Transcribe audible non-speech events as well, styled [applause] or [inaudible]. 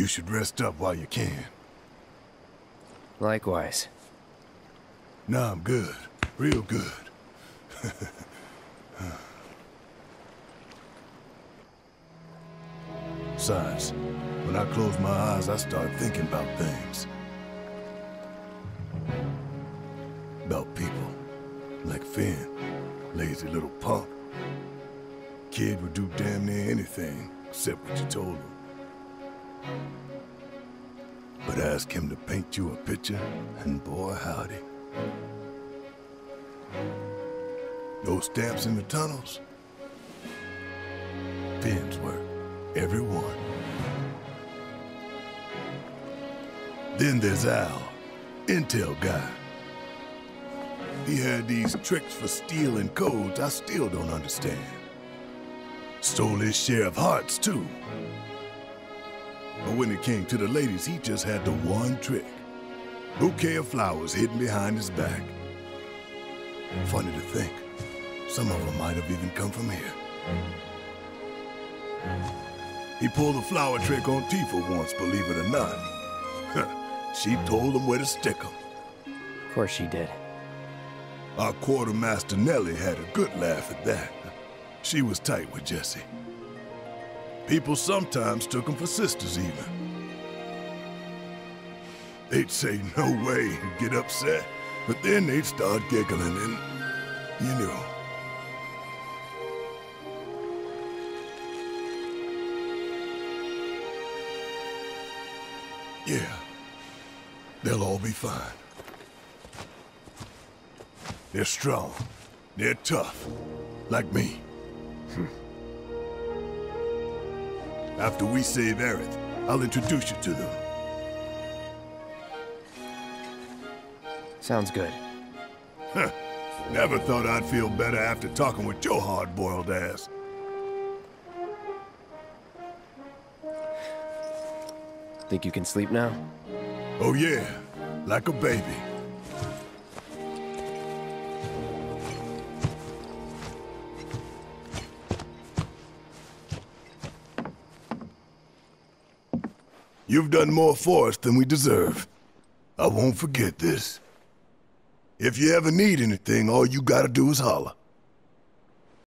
You should rest up while you can. Likewise. No, I'm good. Real good. [laughs] Besides, when I close my eyes, I start thinking about things. About people. Like Finn. Lazy little punk. Kid would do damn near anything, except what you told him. But ask him to paint you a picture, and boy howdy. No stamps in the tunnels? Finn's work. Every one. Then there's Al, intel guy. He had these tricks for stealing codes I still don't understand. Stole his share of hearts, too. But when it came to the ladies, he just had the one trick. Bouquet of flowers hidden behind his back. Funny to think, some of them might have even come from here. He pulled a flower trick on Tifa once, believe it or not. she told him where to stick them. Of course she did. Our quartermaster Nellie had a good laugh at that. She was tight with Jessie. People sometimes took them for sisters, even. They'd say no way and get upset, but then they'd start giggling and, you know. Yeah, they'll all be fine. They're strong. They're tough. Like me. Hmm. After we save Aerith, I'll introduce you to them. Sounds good. Huh. Never thought I'd feel better after talking with your hard-boiled ass. Think you can sleep now? Oh yeah, like a baby. You've done more for us than we deserve. I won't forget this. If you ever need anything, all you gotta do is holler.